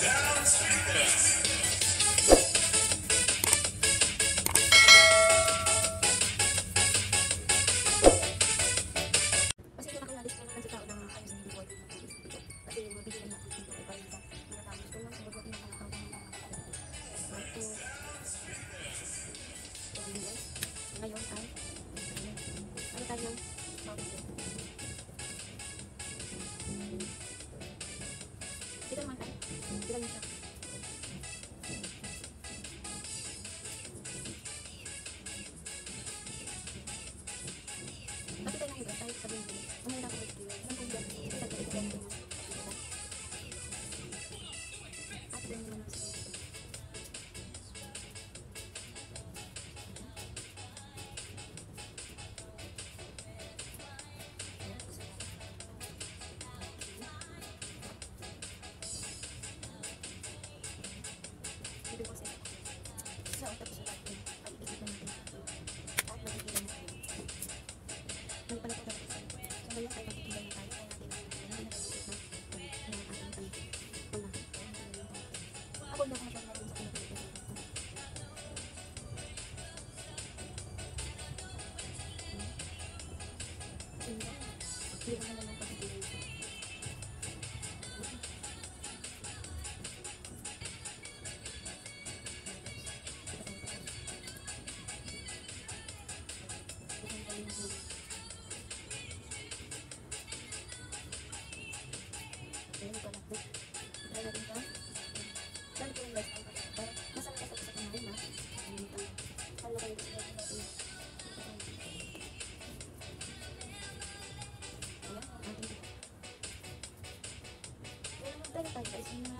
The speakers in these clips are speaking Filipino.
Down to the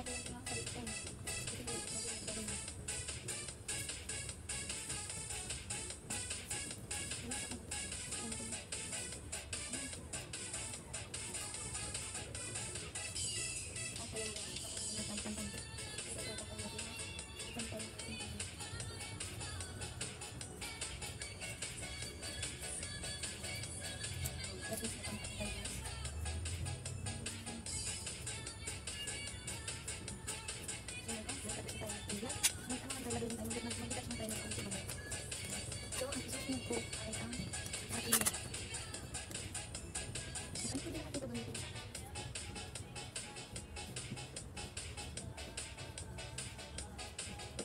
I didn't know anything.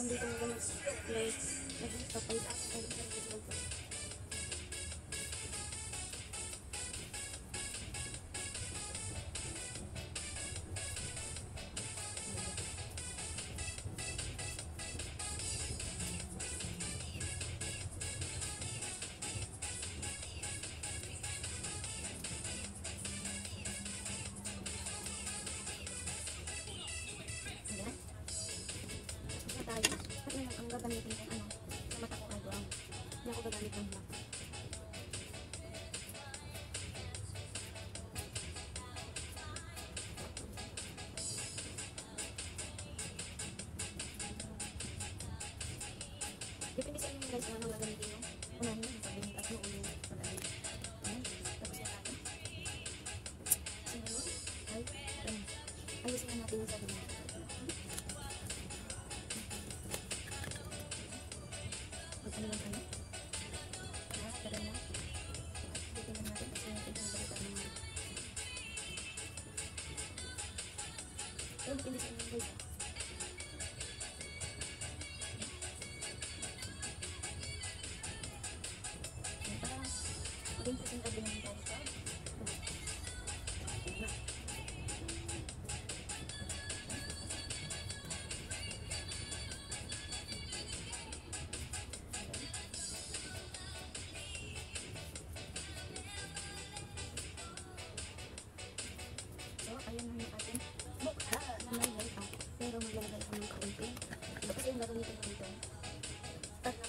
Parang dito na ganun. Like, nagpapalit ako. Gigising natin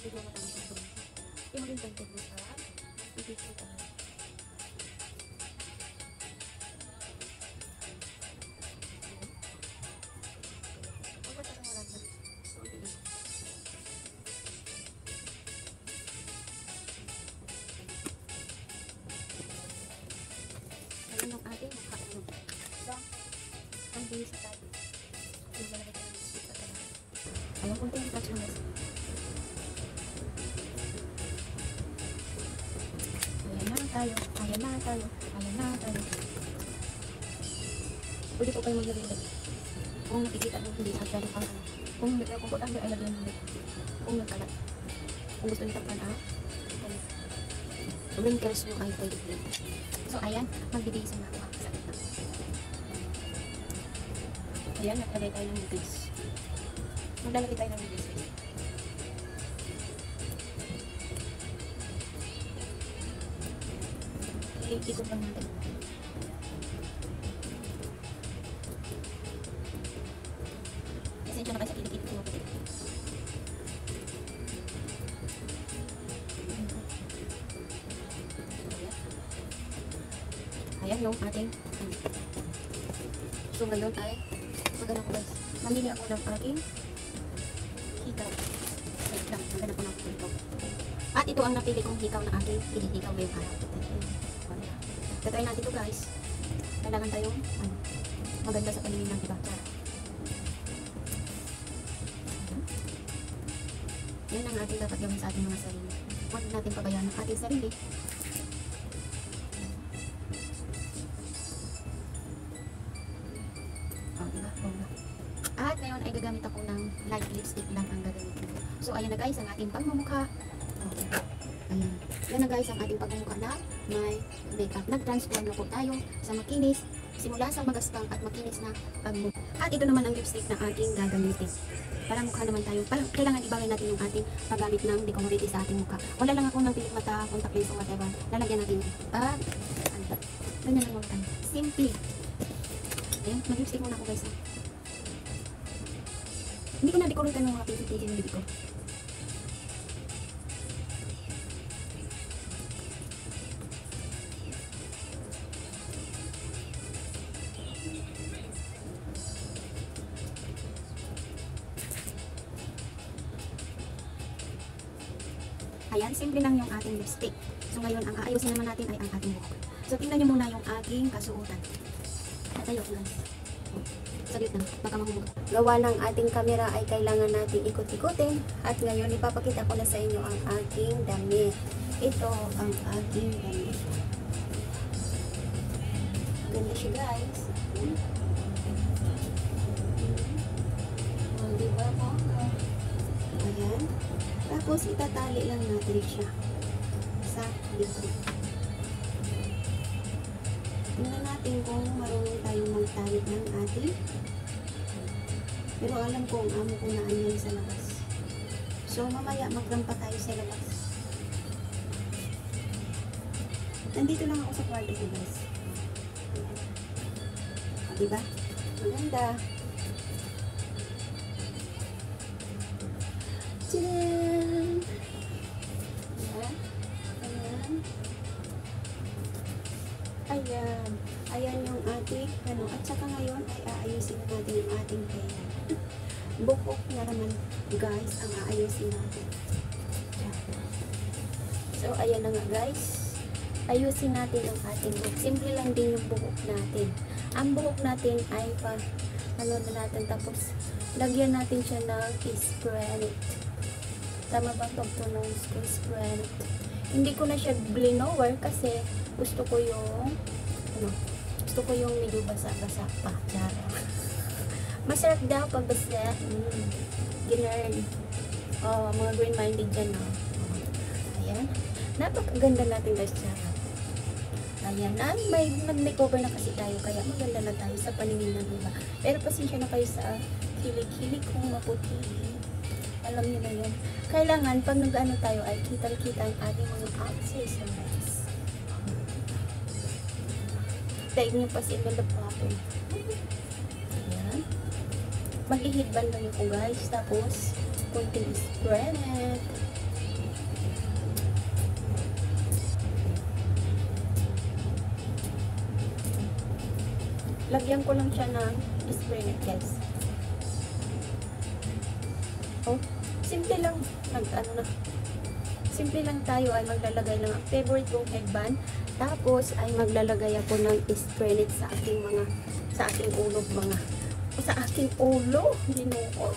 Mo tayo ito. Yung content mo sa i-video tayo. Pwede po kayo maglagay Kung nakikita nyo hindi sa dyan ang ano. Kung hindi kayo komportable ay lagyan mo Kung nagkalat. Kung gusto nyo tapan ah. Wrinkles nyo ay pwede din. So, ayan. Magbibigay na ako sa kita. Ayan, naglagay tayo ng bibis. Maglalagay tayo ng bibis. Ikot lang natin. Hikaw. Wait lang, magana ko ng hikaw. At ito ang napili kong hikaw na aking pinihikaw ngayong araw. Tatry natin ito guys. Kailangan tayong ano, maganda sa paningin ng iba. Yan ang ating dapat gawin sa ating mga sarili. Huwag natin pabayaan ang ating sarili. Oh, diba? Bongga. At ngayon ay gagamit ako ng light lipstick lang ang gagamitin ko. So, ayan na guys ang ating pagmumukha. Diba? Ayan. Yan na guys ang ating pagmumukha na may makeup. Nag-transform na po tayo sa makinis simula sa magaspang at makinis na pagmumukha. At ito naman ang lipstick na ating gagamitin. Para mukha naman tayo. Parang kailangan ibagay natin yung ating paggamit ng decorative sa ating mukha. Wala lang ako ng pilik mata, contact lens o whatever. Lalagyan natin. Ah, ano, ganyan lang tayo. Simple. Ayan, mag-lipstick muna ako guys. Hindi ko na-decorate ng mga pisil-pisil yung bibig ko. Ayan, simple lang yung ating lipstick. So ngayon, ang aayusin naman natin ay ang ating buhok. So tingnan nyo muna yung aking kasuotan. Tatayo ko guys. Saglit lang, baka mahulog. Gawa ng ating kamera ay kailangan natin ikot-ikutin. At ngayon, ipapakita ko na sa inyo ang aking damit. Ito ang aking damit. Ganda siya guys. Oh, diba po? Ayan. Tapos itatali lang natin siya sa likod. Tingnan natin kung marunong tayong magtalit ng ating pero alam ko ang amo ko na yan sa labas. So mamaya magrampa tayo sa labas. Nandito lang ako sa kwarto ko guys. Diba? Maganda. Tcharam! Ayan. Ayan yung ating, ano, at saka ngayon ay aayusin natin yung ating hair. Bukok na naman, guys, ang aayusin natin. So, ayan na nga, guys. Ayusin natin ang ating buhok. Simple lang din yung buhok natin. Ang buhok natin ay pa ano na natin, tapos lagyan natin siya ng spray. Tama ba ang pagtunog ko? Spray. Hindi ko na siya blinower kasi gusto ko yung ano, gusto ko yung medyo basa-basa pa. Chara. Masarap daw pag basa. Mm. Ginern. Oh, mga green-minded dyan, no? Ayan. Napakaganda natin guys, Chara. Ayan, ay, may nag-makeover na kasi tayo, kaya maganda na tayo sa paningin ng iba. Pero pasensya na kayo sa kilik-kilik kung maputi. Alam niyo na yun. Kailangan, pag nag-ano tayo, ay kitang-kita ang ating mga accessories. Taig niyo pa si Imelda Popper. Ayan. Mag-ihidban lang ako guys. Tapos, kunting spread. Lagyan ko lang siya ng spray guys. Oh, simple lang. Nag, ano na. Simple lang tayo ay maglalagay ng favorite kong headband. Tapos ay maglalagay ako ng spray net sa aking mga sa aking ulo mga sa aking ulo. Ginoo.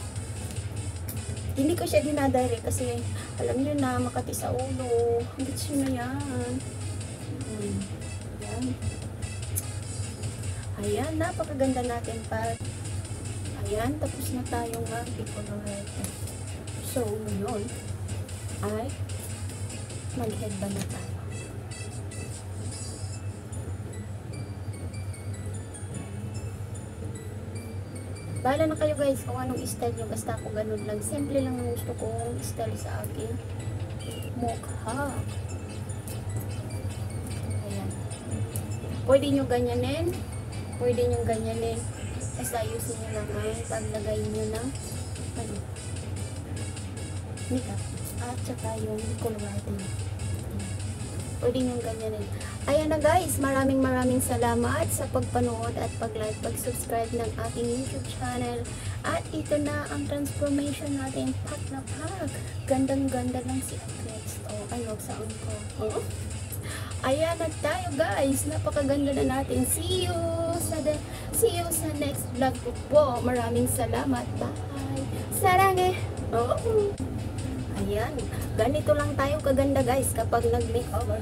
Hindi ko siya dinadire kasi alam niyo na makati sa ulo. Hindi siya na yan. Hmm. Yan. Ayan, napakaganda natin pag Ayan, tapos na tayong mag-decolorate. So, ngayon ay mag-headband na tayo. Na kayo guys kung anong style nyo. Basta ako ganun lang. Simple lang ang gusto kong style sa akin. Mukha. Ayan. Pwede nyo ganyanin. Pwede nyo ganyanin. Basta ayusin nyo ang paglagay nyo ng ano, makeup. At saka yung colorating. Pwede nyo ganyanin. Ayan na guys, maraming maraming salamat sa pagpanood at pag-like, pag-subscribe ng ating YouTube channel. At ito na ang transformation natin. Pak na pak. Gandang-ganda lang si Agnes. Oh, ano, saan ko? Oh. Ayan na tayo guys. Napakaganda na natin. See you sa the, see you sa next vlog ko po. Maraming salamat. Bye. Sarange. Oh. Ayan. Ganito lang tayo kaganda guys kapag nag-makeover.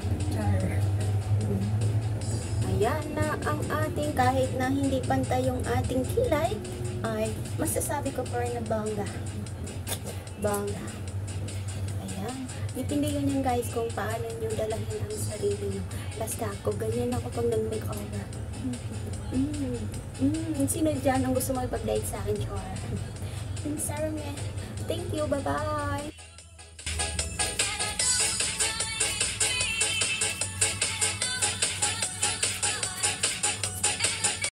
Ayan na ang ating kahit na hindi pantay yung ating kilay ay masasabi ko pa rin na bangga. Bangga. Ayan. Itindigan yan guys kung paano nyo dalahin ang sarili nyo. Basta ako, ganyan ako pag nag-makeover. Mm. Mm. Sino dyan ang gusto makipag-date sa akin, Char? Sarah Thank you. Bye-bye.